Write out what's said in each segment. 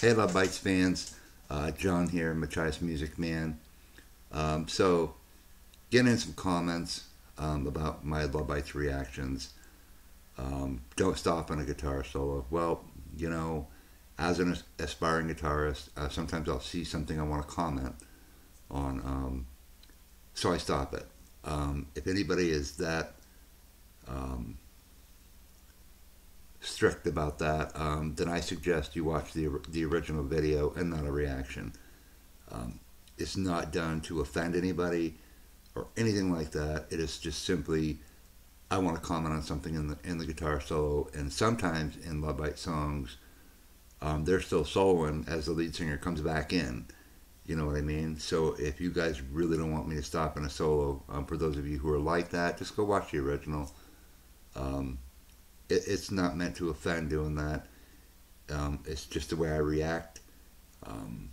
Hey, Love Bites fans. Uh, John here, Machias Music Man. Um, so, getting in some comments um, about my Love Bites reactions. Um, don't stop on a guitar solo. Well, you know, as an aspiring guitarist, uh, sometimes I'll see something I want to comment on, um, so I stop it. Um, if anybody is that um, strict about that, um, then I suggest you watch the, the original video and not a reaction. Um, it's not done to offend anybody or anything like that. It is just simply, I want to comment on something in the, in the guitar solo. And sometimes in Love Bite songs, um, they're still soloing as the lead singer comes back in. You know what I mean? So if you guys really don't want me to stop in a solo, um, for those of you who are like that, just go watch the original. Um, it, it's not meant to offend doing that. Um, it's just the way I react. Um,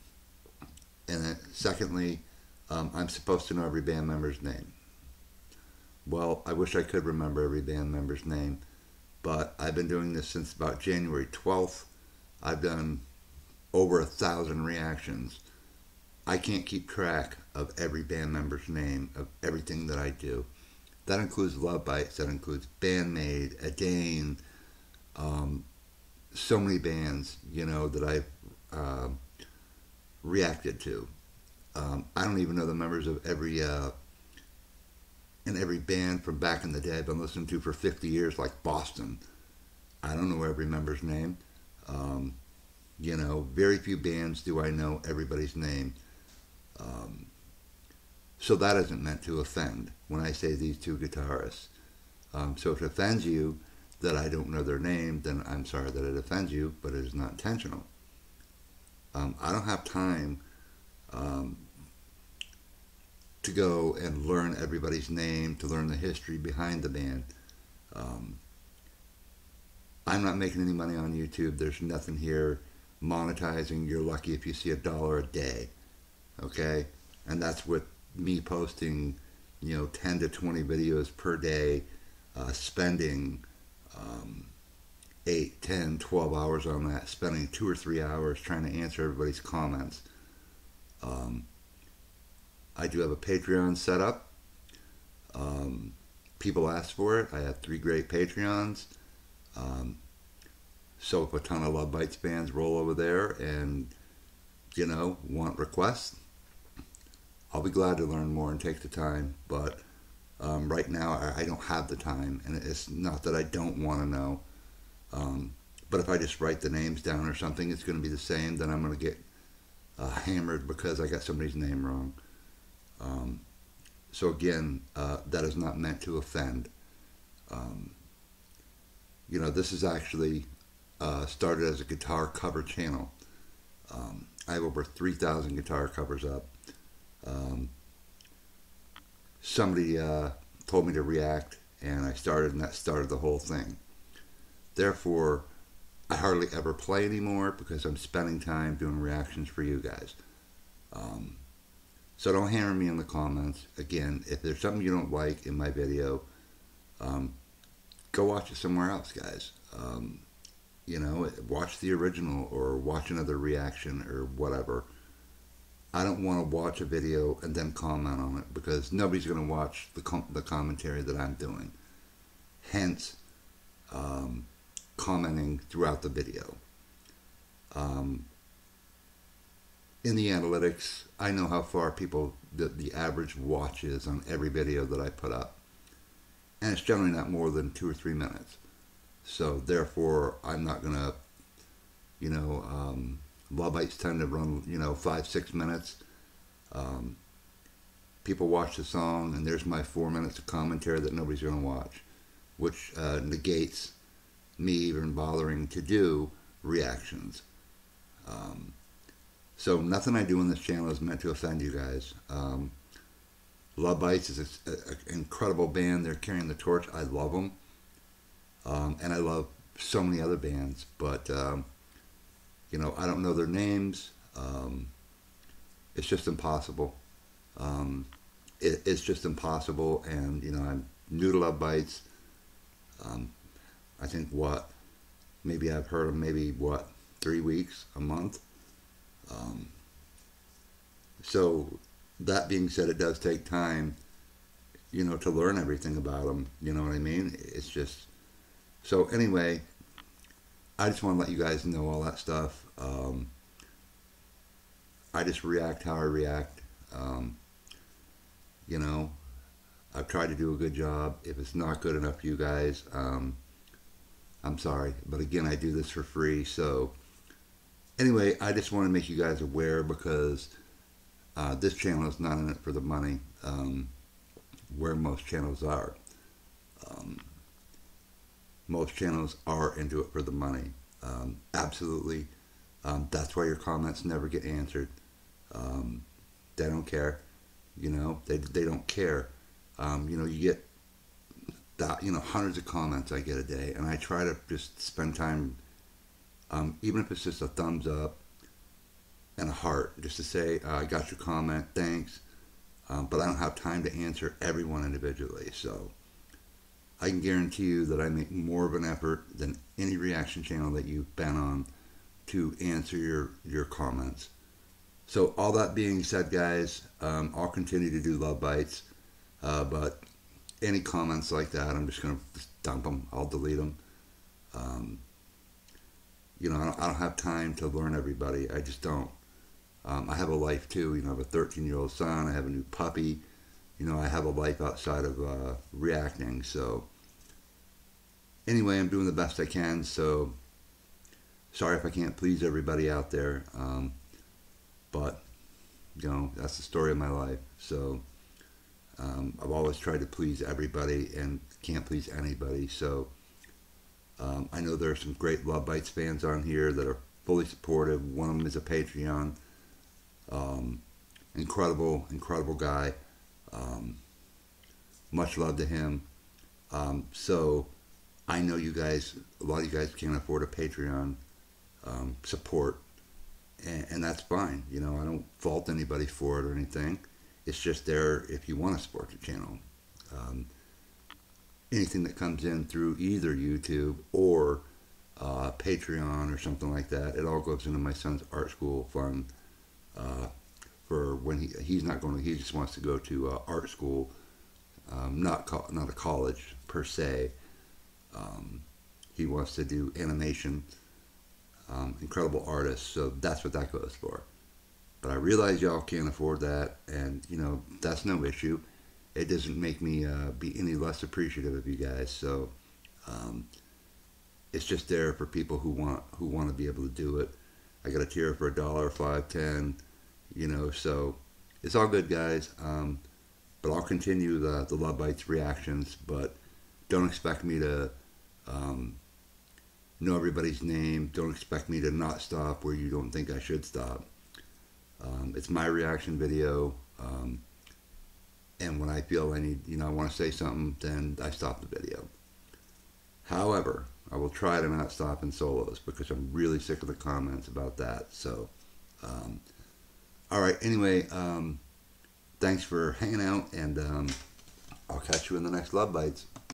and then, secondly, um, I'm supposed to know every band member's name. Well, I wish I could remember every band member's name, but I've been doing this since about January 12th. I've done over a thousand reactions. I can't keep track of every band member's name, of everything that I do. That includes Love Bites, that includes Band-Maid, Adane, um, so many bands, you know, that I've uh, reacted to. Um, I don't even know the members of every uh, every band from back in the day I've been listening to for 50 years, like Boston. I don't know every member's name. Um, you know, very few bands do I know everybody's name. Um, so that isn't meant to offend when I say these two guitarists. Um, so if it offends you that I don't know their name, then I'm sorry that it offends you, but it is not intentional. Um, I don't have time um, to go and learn everybody's name, to learn the history behind the band. Um, I'm not making any money on YouTube. There's nothing here monetizing. You're lucky if you see a dollar a day. Okay? And that's with me posting, you know, 10 to 20 videos per day, uh, spending um, 8, 10, 12 hours on that, spending two or three hours trying to answer everybody's comments. Um, I do have a Patreon set up. Um, people ask for it. I have three great Patreons. Um, so if a ton of Love Bites fans roll over there and, you know, want requests, I'll be glad to learn more and take the time, but um, right now I, I, don't have the time, and it's not that I don't want to know. Um, but if I just write the names down or something, it's going to be the same. Then I'm going to get uh, hammered because I got somebody's name wrong. Um, so again, uh, that is not meant to offend. Um, you know, this is actually uh, started as a guitar cover channel. Um, I have over 3,000 guitar covers up. Um, somebody uh, told me to react, and I started, and that started the whole thing. Therefore, I hardly ever play anymore because I'm spending time doing reactions for you guys. Um, so don't hammer me in the comments. Again, if there's something you don't like in my video, um, go watch it somewhere else, guys. Um, you know, watch the original or watch another reaction or whatever. I don't want to watch a video and then comment on it because nobody's going to watch the, com the commentary that I'm doing. Hence, um, commenting throughout the video. Um, in the analytics, I know how far people, the, the average watch is on every video that I put up. And it's generally not more than two or three minutes. So therefore, I'm not going to, you know, um, Love Bites tend to run, you know, five, six minutes. Um, people watch the song, and there's my four minutes of commentary that nobody's going to watch, which uh, negates me even bothering to do reactions. Um, so nothing I do on this channel is meant to offend you guys. Um, Love Bites is an incredible band. They're carrying the torch. I love them. Um, and I love so many other bands, but um, you know, I don't know their names. Um, it's just impossible. Um, it, it's just impossible, and you know, I'm new to Love Bites. Um, I think what, maybe I've heard them maybe what, three weeks, a month. Um, so that being said, it does take time, you know, to learn everything about them. You know what I mean? It's just so anyway. I just want to let you guys know all that stuff. Um, I just react how I react. Um, you know, I've tried to do a good job. If it's not good enough for you guys, um, I'm sorry. But again, I do this for free. So, anyway, I just want to make you guys aware because uh, this channel is not in it for the money, um, where most channels are. Um, most channels are into it for the money. Um, absolutely. Um, that's why your comments never get answered. Um, they don't care. You know, they, they don't care. Um, you know, you get that, you know, hundreds of comments I get a day, and I try to just spend time, um, even if it's just a thumbs up and a heart, just to say, uh, I got your comment, thanks. Um, but I don't have time to answer everyone individually. So I can guarantee you that I make more of an effort than any reaction channel that you've been on to answer your, your comments. So all that being said, guys, um, I'll continue to do love bites, uh, but any comments like that, I'm just gonna dump them. I'll delete them. Um, you know, I don't, I don't, have time to learn everybody. I just don't. Um, I have a life too. You know, I have a 13 year old son. I have a new puppy. You know, I have a life outside of uh, reacting. So anyway, I'm doing the best I can. So sorry if I can't please everybody out there. Um, but you know that's the story of my life. So um, I've always tried to please everybody and can't please anybody. So um, I know there are some great Love Bites fans on here that are fully supportive. One of them is a Patreon. Um, incredible, incredible guy. Um, much love to him. Um, so I know you guys, a lot of you guys can't afford a Patreon um, support and, and, that's fine. You know, I don't fault anybody for it or anything. It's just there if you want to support the channel. Um, anything that comes in through either YouTube or uh, Patreon or something like that, it all goes into my son's art school fund uh, for when he he's not going. He just wants to go to uh, art school, um, not co- not a college per se. Um, he wants to do animation um, incredible artists. So that's what that goes for. But I realize y'all can't afford that, and you know that's no issue. It doesn't make me uh, be any less appreciative of you guys. So um, it's just there for people who want who want to be able to do it. I got a tier for a dollar, five, ten, you know. So it's all good, guys. Um, but I'll continue the the Love Bites reactions. But don't expect me to um, know everybody's name. Don't expect me to not stop where you don't think I should stop. Um, it's my reaction video. Um, and when I feel I need, you know, I want to say something, then I stop the video. However, I will try to not stop in solos because I'm really sick of the comments about that. So, um, all right. Anyway, um, thanks for hanging out, and um, I'll catch you in the next Love Bites.